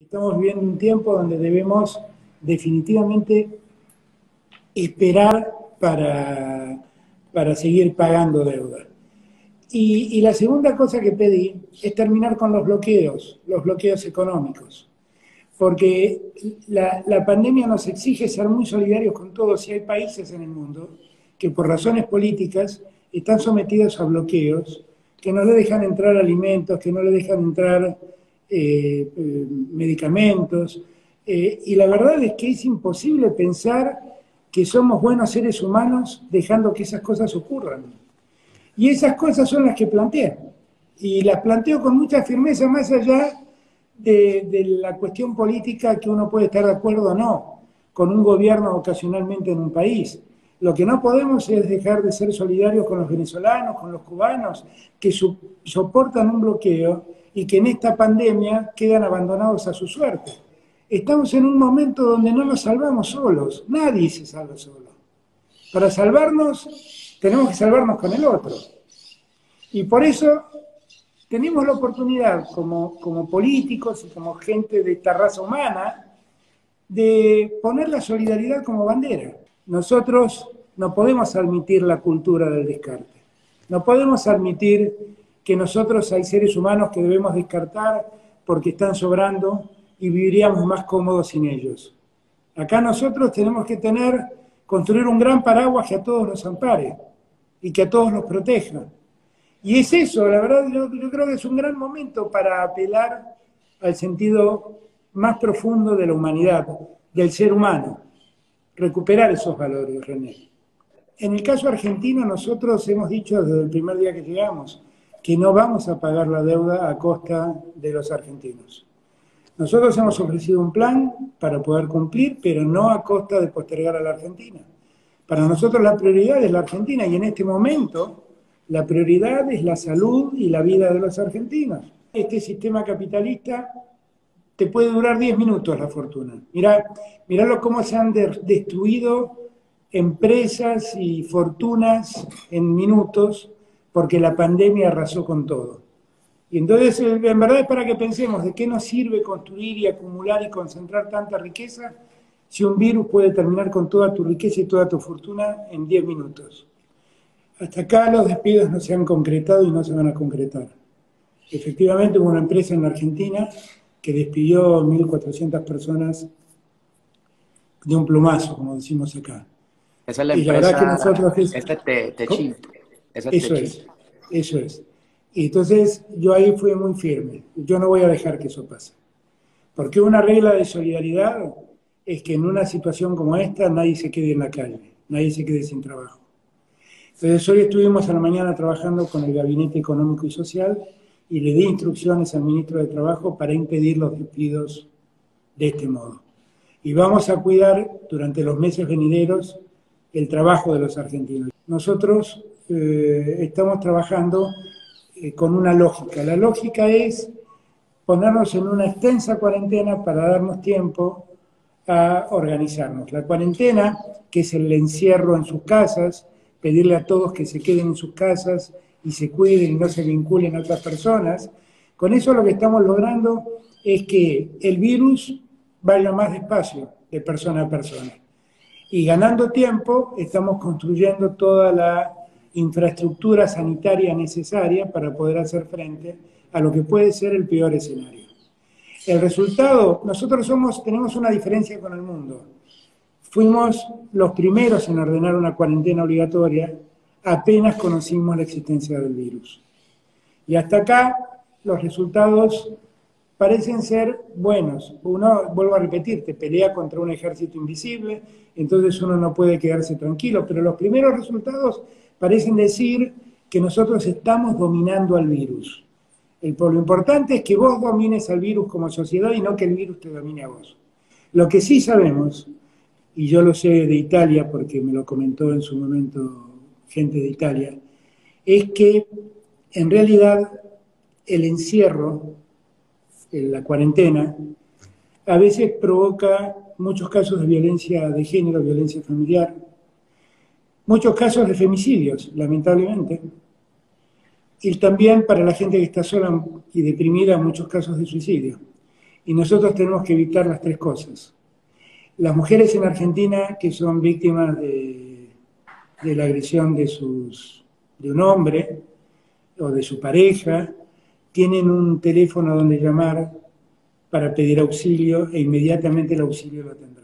Estamos viviendo un tiempo donde debemos definitivamente esperar para, para seguir pagando deuda. Y, la segunda cosa que pedí es terminar con los bloqueos, los bloqueos económicos. Porque la, la pandemia nos exige ser muy solidarios con todos y hay países en el mundo que por razones políticas están sometidos a bloqueos, que no le dejan entrar alimentos, que no le dejan entrar eh, eh, medicamentos. Eh, y la verdad es que es imposible pensar que somos buenos seres humanos dejando que esas cosas ocurran. Y esas cosas son las que planteo. Y las planteo con mucha firmeza, más allá de la cuestión política que uno puede estar de acuerdo o no con un gobierno ocasionalmente en un país. Lo que no podemos es dejar de ser solidarios con los venezolanos, con los cubanos, que soportan un bloqueo y que en esta pandemia quedan abandonados a su suerte. Estamos en un momento donde no nos salvamos solos, nadie se salva solo. Para salvarnos, tenemos que salvarnos con el otro. Y por eso tenemos la oportunidad, como, como políticos y como gente de esta raza humana, de poner la solidaridad como bandera. Nosotros no podemos admitir la cultura del descarte. No podemos admitir que nosotros hay seres humanos que debemos descartar porque están sobrando y viviríamos más cómodos sin ellos. Acá nosotros tenemos que tener, construir un gran paraguas que a todos nos ampare y que a todos nos proteja. Y es eso, la verdad, yo, yo creo que es un gran momento para apelar al sentido más profundo de la humanidad, del ser humano recuperar esos valores, René. En el caso argentino, nosotros hemos dicho desde el primer día que llegamos que no vamos a pagar la deuda a costa de los argentinos. Nosotros hemos ofrecido un plan para poder cumplir, pero no a costa de postergar a la Argentina. Para nosotros la prioridad es la Argentina y en este momento la prioridad es la salud y la vida de los argentinos. Este sistema capitalista te puede durar 10 minutos la fortuna. Mirá, mirá cómo se han destruido empresas y fortunas en minutos porque la pandemia arrasó con todo. Y entonces, eh, en verdad es para que pensemos de qué nos sirve construir y acumular y concentrar tanta riqueza si un virus puede terminar con toda tu riqueza y toda tu fortuna en 10 minutos. Hasta acá los despidos no se han concretado y no se van a concretar. Efectivamente hubo una empresa en la Argentina que despidió 1.400 personas de un plumazo, como decimos acá. Esa es la empresa, que nosotros este te, eso es, eso es. Y entonces yo ahí fui muy firme. Yo no voy a dejar que eso pase. Porque una regla de solidaridad es que en una situación como esta nadie se quede en la calle, nadie se quede sin trabajo. Entonces hoy estuvimos a la mañana trabajando con el Gabinete Económico y Social y le di instrucciones al ministro de Trabajo para impedir los despidos de este modo. Y vamos a cuidar durante los meses venideros el trabajo de los argentinos. Nosotros eh, estamos trabajando eh, con una lógica. La lógica es ponernos en una extensa cuarentena para darnos tiempo a organizarnos. La cuarentena, que es el encierro en sus casas, pedirle a todos que se queden en sus casas, y se cuiden y no se vinculen a otras personas, con eso lo que estamos logrando es que el virus vaya más despacio de persona a persona. Y ganando tiempo, estamos construyendo toda la infraestructura sanitaria necesaria para poder hacer frente a lo que puede ser el peor escenario. El resultado, nosotros somos, tenemos una diferencia con el mundo. Fuimos los primeros en ordenar una cuarentena obligatoria apenas conocimos la existencia del virus. Y hasta acá los resultados parecen ser buenos. Uno, vuelvo a repetirte, pelea contra un ejército invisible, entonces uno no puede quedarse tranquilo, pero los primeros resultados parecen decir que nosotros estamos dominando al virus. El, lo importante es que vos domines al virus como sociedad y no que el virus te domine a vos. Lo que sí sabemos, y yo lo sé de Italia porque me lo comentó en su momento gente de Italia, es que en realidad el encierro, la cuarentena, a veces provoca muchos casos de violencia de género, violencia familiar, muchos casos de femicidios, lamentablemente, y también para la gente que está sola y deprimida, muchos casos de suicidio. Y nosotros tenemos que evitar las tres cosas. Las mujeres en Argentina que son víctimas de, la agresión de, sus, de un hombre o de su pareja, tienen un teléfono donde llamar para pedir auxilio e inmediatamente el auxilio lo tendrá.